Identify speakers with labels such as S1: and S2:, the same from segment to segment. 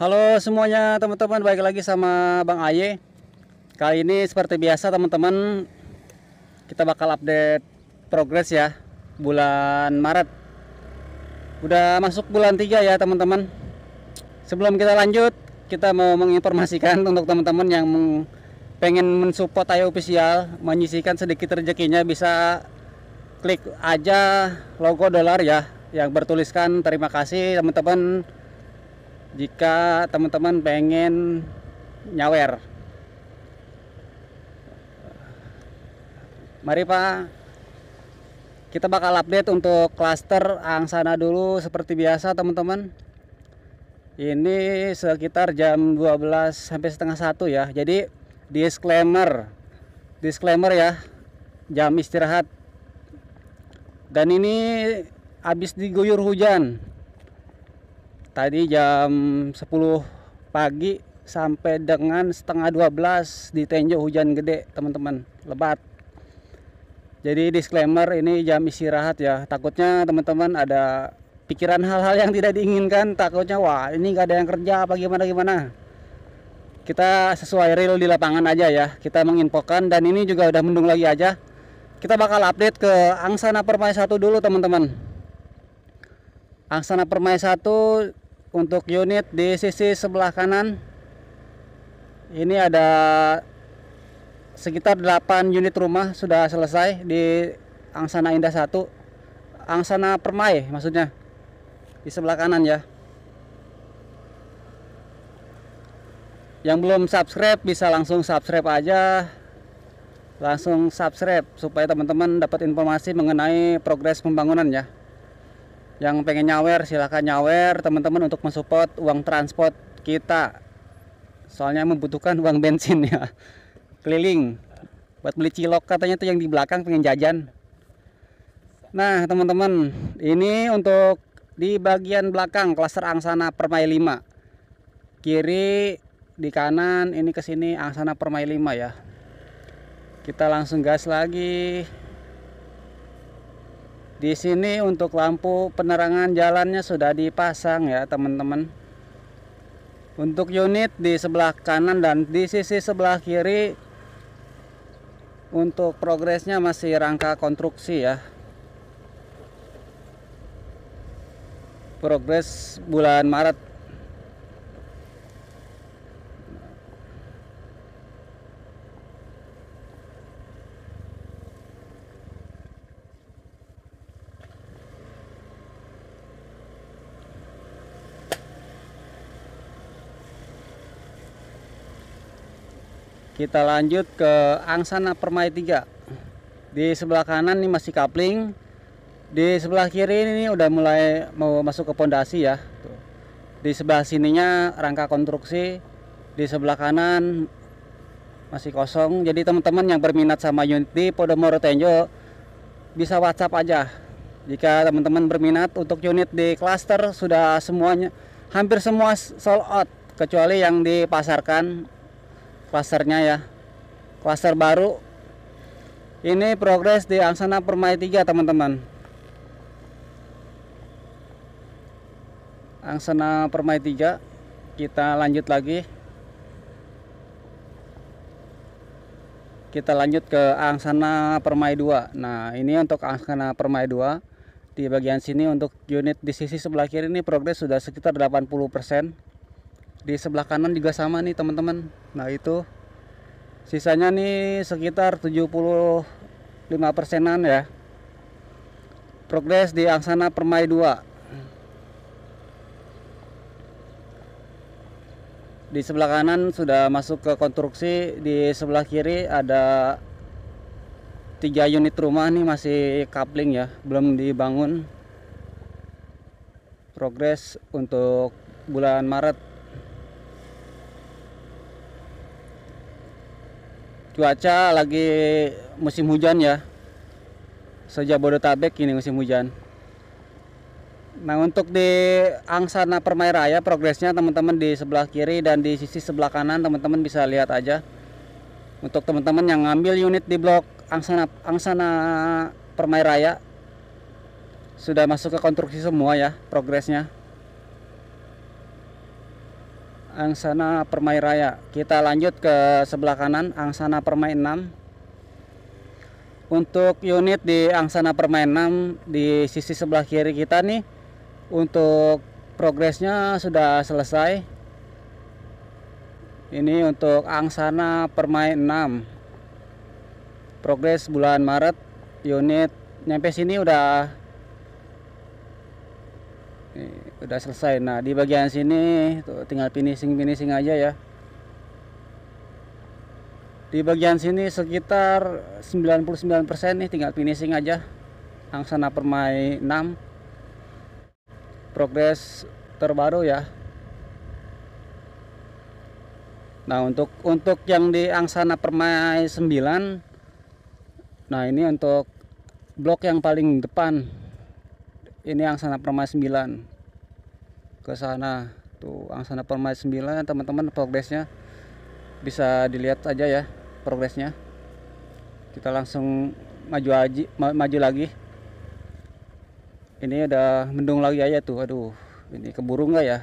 S1: Halo semuanya teman-teman, baik lagi sama Bang Aye. Kali ini seperti biasa teman-teman, kita bakal update progres ya bulan Maret. Udah masuk bulan 3 ya teman-teman. Sebelum kita lanjut, kita mau menginformasikan untuk teman-teman yang pengen mensupport Ayo official, menyisikan sedikit rezekinya bisa klik aja logo dolar ya yang bertuliskan terima kasih teman-teman jika teman-teman pengen nyawer. Mari pak. Kita bakal update untuk klaster angsana dulu seperti biasa teman-teman. Ini sekitar jam 12 sampai setengah satu ya. Jadi disclaimer. Disclaimer ya. Jam istirahat. Dan ini habis diguyur hujan tadi jam 10 pagi sampai dengan setengah 12 di Tenjo hujan gede teman-teman. Lebat. Jadi disclaimer ini jam istirahat ya. Takutnya teman-teman ada pikiran hal-hal yang tidak diinginkan. Takutnya wah ini gak ada yang kerja apa gimana gimana? Kita sesuai real di lapangan aja ya. Kita menginfokan dan ini juga udah mendung lagi aja. Kita bakal update ke Angsana Permai 1 dulu teman-teman. Angsana Permai 1 untuk unit di sisi sebelah kanan ini ada sekitar 8 unit rumah sudah selesai di Angsana Indah 1 Angsana Permai maksudnya. Di sebelah kanan ya. Yang belum subscribe bisa langsung subscribe aja. Langsung subscribe supaya teman-teman dapat informasi mengenai progres pembangunan ya yang pengen nyawer silahkan nyawer. Teman-teman untuk mensupport uang transport kita. Soalnya membutuhkan uang bensin ya. Keliling. Buat beli cilok katanya tuh yang di belakang pengen jajan. Nah teman-teman ini untuk di bagian belakang klaster angsana permai 5 kiri di kanan ini ke sini angsana permai 5 ya. Kita langsung gas lagi di sini untuk lampu penerangan jalannya sudah dipasang ya teman-teman. Untuk unit di sebelah kanan dan di sisi sebelah kiri untuk progresnya masih rangka konstruksi ya. Progres bulan Maret kita lanjut ke Angsana Permai 3 di sebelah kanan ini masih kapling. Di sebelah kiri ini udah mulai mau masuk ke pondasi ya. Di sebelah sininya rangka konstruksi. Di sebelah kanan masih kosong. Jadi teman-teman yang berminat sama unit di Podomoro Tenjo bisa WhatsApp aja. Jika teman-teman berminat untuk unit di cluster sudah semuanya hampir semua sold out kecuali yang dipasarkan klasternya ya. Klaster baru. Ini progres di Angsana Permai 3 teman-teman. Angsana Permai 3 kita lanjut lagi. Kita lanjut ke Angsana Permai 2 nah ini untuk Angsana Permai 2 di bagian sini untuk unit di sisi sebelah kiri ini progres sudah sekitar 80% di sebelah kanan juga sama nih teman-teman nah itu sisanya nih sekitar 75 persenan ya. Progres di Angsana Permai 2 di sebelah kanan sudah masuk ke konstruksi di sebelah kiri ada tiga unit rumah nih masih coupling ya belum dibangun. Progres untuk bulan Maret cuaca lagi musim hujan ya. Sejak Bodetabek ini musim hujan. Nah untuk di Angsana Permai Raya progresnya teman-teman di sebelah kiri dan di sisi sebelah kanan teman-teman bisa lihat aja. Untuk teman-teman yang ngambil unit di blok Angsana Angsana Permai Raya sudah masuk ke konstruksi semua ya progresnya Angsana Permai Raya. Kita lanjut ke sebelah kanan Angsana Permai 6. Untuk unit di Angsana Permai 6 di sisi sebelah kiri kita nih untuk progresnya sudah selesai. Ini untuk Angsana Permai 6. Progres bulan Maret unit nyampe sini udah udah selesai. Nah di bagian sini tuh tinggal finishing finishing aja ya. Di bagian sini sekitar 99% nih tinggal finishing aja. Angsana permai 6 progres terbaru ya. Nah untuk untuk yang di angsana permai 9 nah ini untuk blok yang paling depan. Ini angsana permai 9 ke sana. Tuh angsana permai 9 teman-teman progresnya bisa dilihat aja ya progresnya. Kita langsung maju aja maju lagi. Ini udah mendung lagi aja tuh aduh ini keburu nggak ya?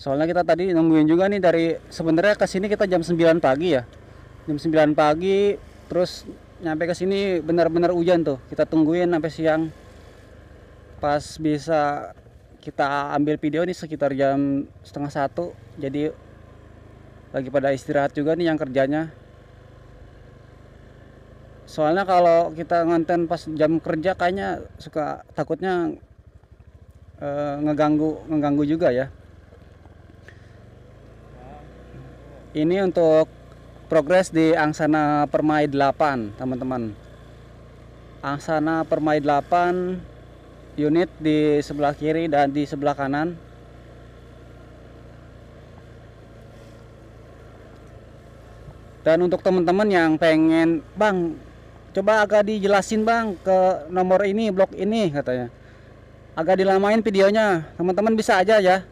S1: Soalnya kita tadi nungguin juga nih dari sebenarnya ke sini kita jam 9 pagi ya. Jam 9 pagi terus nyampe ke sini benar-benar hujan tuh. Kita tungguin sampai siang. Pas bisa kita ambil video nih sekitar jam setengah satu. Jadi lagi pada istirahat juga nih yang kerjanya. Soalnya kalau kita ngonten pas jam kerja kayaknya suka takutnya e, ngeganggu ngeganggu juga ya. Ini untuk progres di Angsana Permai 8 teman-teman. Angsana Permai 8 unit di sebelah kiri dan di sebelah kanan. Dan untuk teman-teman yang pengen bang coba agak dijelasin bang ke nomor ini blok ini katanya. Agak dilamain videonya. Teman-teman bisa aja ya.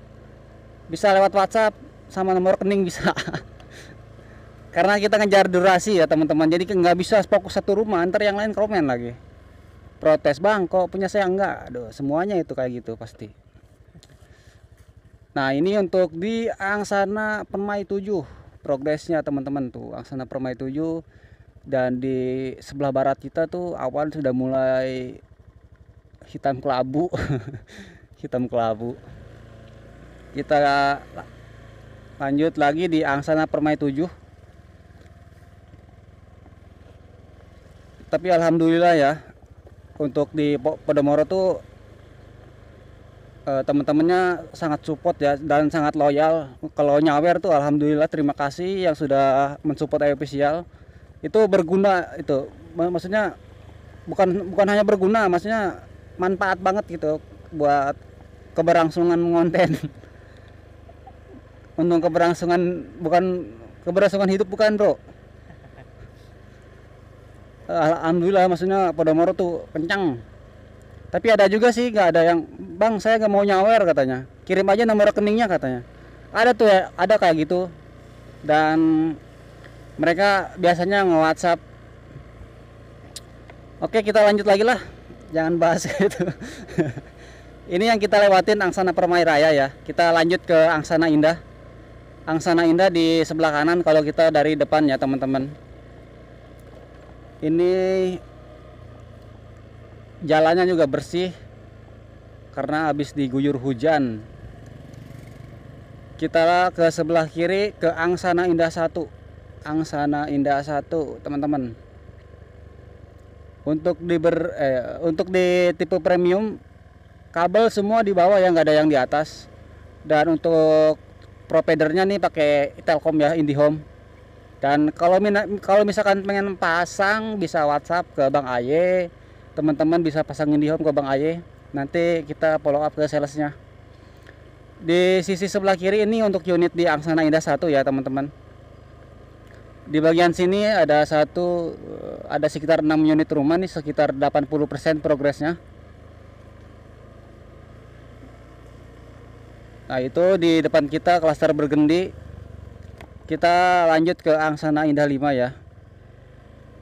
S1: Bisa lewat WhatsApp sama nomor rekening bisa. Karena kita ngejar durasi ya teman-teman. Jadi nggak bisa fokus satu rumah ntar yang lain komen lagi protes bang kok punya saya? Enggak. Aduh semuanya itu kayak gitu pasti. Nah ini untuk di angsana permai 7 progresnya teman-teman tuh. Angsana permai 7 dan di sebelah barat kita tuh awal sudah mulai hitam kelabu. Hitam kelabu. Kita lanjut lagi di angsana permai 7 tapi alhamdulillah ya untuk di Podomoro tuh uh, teman-temannya sangat support ya dan sangat loyal. Kalau nyawer tuh alhamdulillah terima kasih yang sudah mensupport Ayo official. Itu berguna itu. Maksudnya bukan bukan hanya berguna, maksudnya manfaat banget gitu buat keberlangsungan konten. Untuk keberlangsungan bukan keberlangsungan hidup bukan, Bro alhamdulillah maksudnya Podomoro tuh kencang. Tapi ada juga sih nggak ada yang bang saya nggak mau nyawer katanya. Kirim aja nomor rekeningnya katanya. Ada tuh ya ada kayak gitu. Dan mereka biasanya nge WhatsApp oke kita lanjut lagi lah. Jangan bahas itu. Ini yang kita lewatin Angsana Permai Raya ya. Kita lanjut ke Angsana Indah. Angsana Indah di sebelah kanan kalau kita dari depan ya teman-teman ini jalannya juga bersih karena habis diguyur hujan. Kita ke sebelah kiri ke Angsana Indah 1 Angsana Indah 1 teman-teman. Untuk di ber, eh, untuk di tipe premium kabel semua di bawah yang nggak ada yang di atas. Dan untuk providernya nih pakai Telkom ya IndiHome dan kalau kalau misalkan pengen pasang bisa WhatsApp ke Bang Aye. Teman-teman bisa pasangin di home ke Bang Aye. Nanti kita follow up ke salesnya. Di sisi sebelah kiri ini untuk unit di Angsana Indah satu ya teman-teman. Di bagian sini ada satu ada sekitar 6 unit rumah nih sekitar 80% progresnya. Nah itu di depan kita klaster bergendi kita lanjut ke Angsana Indah 5 ya.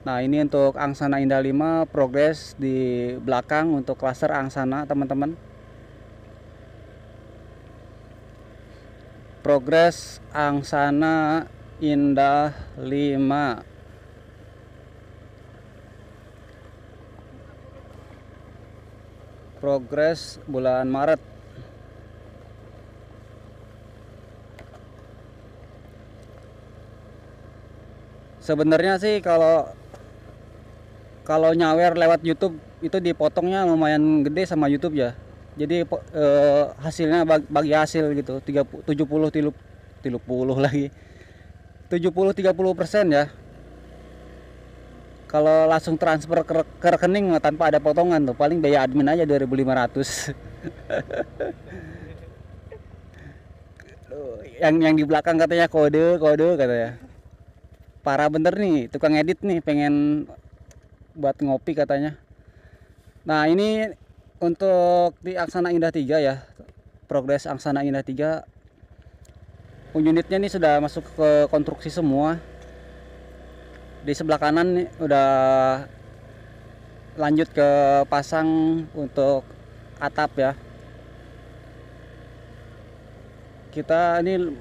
S1: Nah ini untuk Angsana Indah 5 progres di belakang untuk klaster Angsana teman-teman. Progres angsana indah 5 progres bulan Maret sebenarnya sih kalau kalau nyawer lewat YouTube itu dipotongnya lumayan gede sama YouTube ya. Jadi eh, hasilnya bagi, bagi hasil gitu 30 70 tilu, tilu puluh lagi. 70 30 persen ya. Kalau langsung transfer ke, ke rekening tanpa ada potongan tuh paling biaya admin aja 2500 yang yang di belakang katanya kode kode katanya parah bener nih tukang edit nih pengen buat ngopi katanya. Nah ini untuk di Aksana Indah 3 ya progres Aksana Indah 3 unitnya ini sudah masuk ke konstruksi semua. Di sebelah kanan nih udah lanjut ke pasang untuk atap ya. Kita ini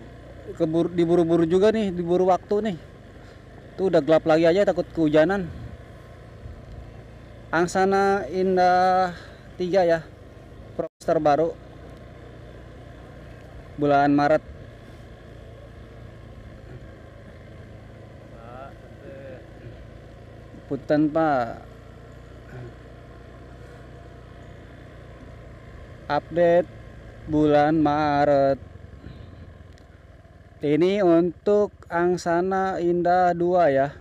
S1: keburu diburu-buru juga nih diburu waktu nih tuh udah gelap lagi aja takut kehujanan. Angsana Indah 3 ya Proster baru. Bulan Maret. Punten Pak. Update bulan Maret ini untuk Angsana Indah 2 ya.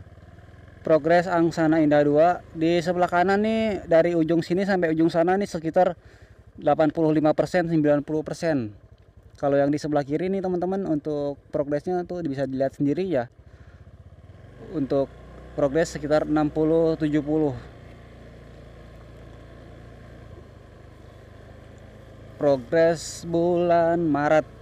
S1: Progres Angsana Indah 2 di sebelah kanan nih dari ujung sini sampai ujung sana nih sekitar 85% 90% kalau yang di sebelah kiri nih teman-teman untuk progresnya tuh bisa dilihat sendiri ya. Untuk progres sekitar 60 70 progres bulan Maret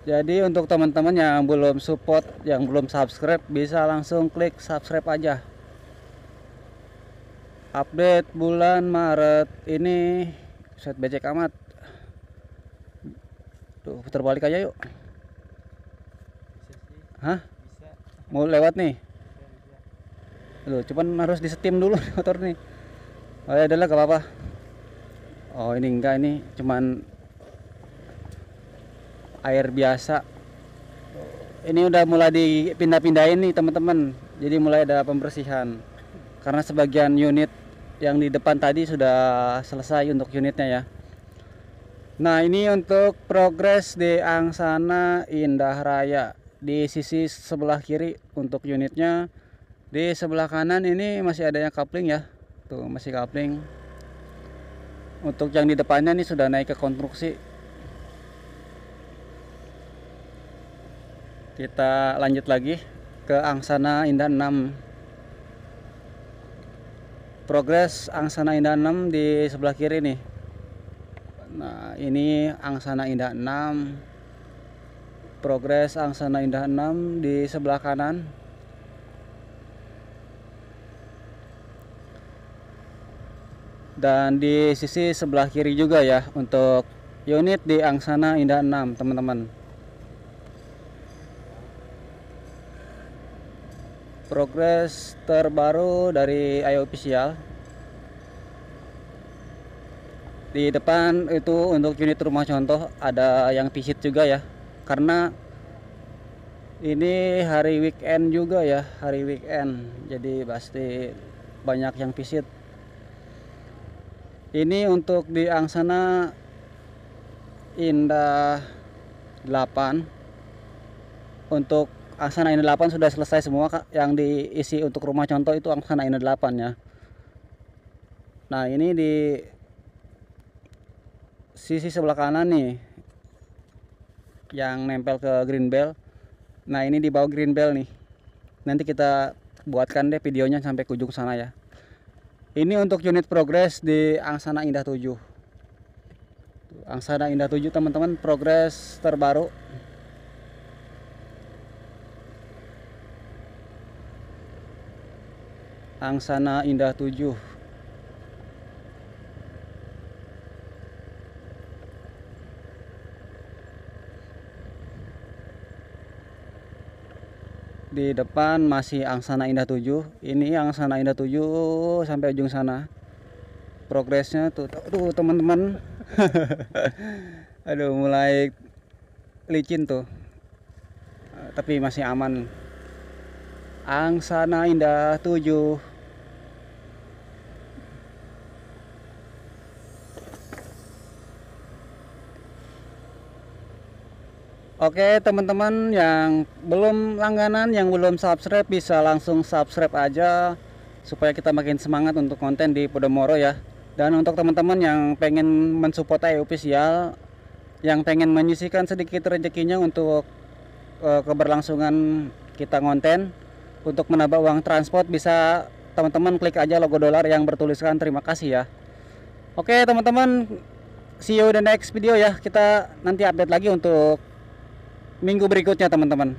S1: Jadi untuk teman-teman yang belum support, yang belum subscribe bisa langsung klik subscribe aja. Update bulan Maret ini set becek amat. Tuh, putar balik aja yuk. Hah? Mau lewat nih? Loh, cuman harus di setim dulu motor nih. Oh ya adalah gak apa-apa. Oh ini enggak ini cuman air biasa. Ini udah mulai dipindah-pindahin nih teman-teman. Jadi mulai ada pembersihan. Karena sebagian unit yang di depan tadi sudah selesai untuk unitnya ya. Nah ini untuk progres di Angsana Indah Raya. Di sisi sebelah kiri untuk unitnya. Di sebelah kanan ini masih adanya coupling ya. Tuh masih coupling. Untuk yang di depannya ini sudah naik ke konstruksi kita lanjut lagi ke Angsana Indah 6 progres Angsana Indah 6 di sebelah kiri nih. Nah ini Angsana Indah 6 progres Angsana Indah 6 di sebelah kanan. Dan di sisi sebelah kiri juga ya untuk unit di Angsana Indah 6 teman-teman progres terbaru dari IO official. Di depan itu untuk unit rumah contoh ada yang visit juga ya. Karena ini hari weekend juga ya hari weekend. Jadi pasti banyak yang visit. Ini untuk di Angsana Indah 8 untuk Aksana ini 8 sudah selesai semua kak. Yang diisi untuk rumah contoh itu Aksana ini 8 ya. Nah ini di sisi sebelah kanan nih yang nempel ke green bell nah ini di bawah green bell nih. Nanti kita buatkan deh videonya sampai ke ujung sana ya. Ini untuk unit progress di Angsana Indah 7 Angsana Indah 7 teman-teman progress terbaru Angsana Indah 7 di depan masih Angsana Indah 7 ini Angsana Indah 7 sampai ujung sana. Progresnya tuh tuh teman-teman. Aduh mulai licin tuh. Tapi masih aman. Angsana Indah 7 Oke teman-teman yang belum langganan yang belum subscribe bisa langsung subscribe aja supaya kita makin semangat untuk konten di Podomoro ya. Dan untuk teman-teman yang pengen mensupport AE official yang pengen menyisikan sedikit rezekinya untuk uh, keberlangsungan kita konten untuk menambah uang transport bisa teman-teman klik aja logo dolar yang bertuliskan terima kasih ya. Oke teman-teman see you the next video ya. Kita nanti update lagi untuk minggu berikutnya teman-teman